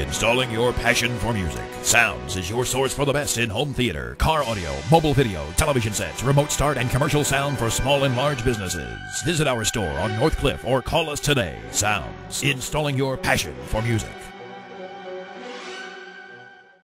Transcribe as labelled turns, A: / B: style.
A: Installing your passion for music. Soundz is your source for the best in home theater, car audio, mobile video, television sets, remote start, and commercial sound for small and large businesses. Visit our store on North Cliff or call us today. Soundz. Installing your passion for music.